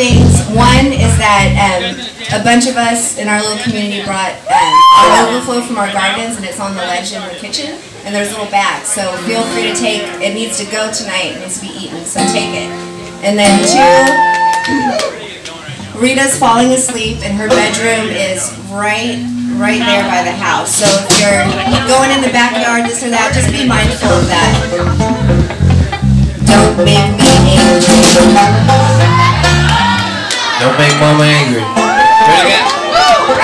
things. One is that um, a bunch of us in our little community brought um, overflow from our gardens, and it's on the ledge in the kitchen. And there's a little bags, so feel free to take. It needs to go tonight. It needs to be eaten, so take it. And then two, Rita's falling asleep, and her bedroom is right, right there by the house. So if you're going in the backyard, this or that, just be mindful of that. Don't make me angry. Don't make mama angry. Turn it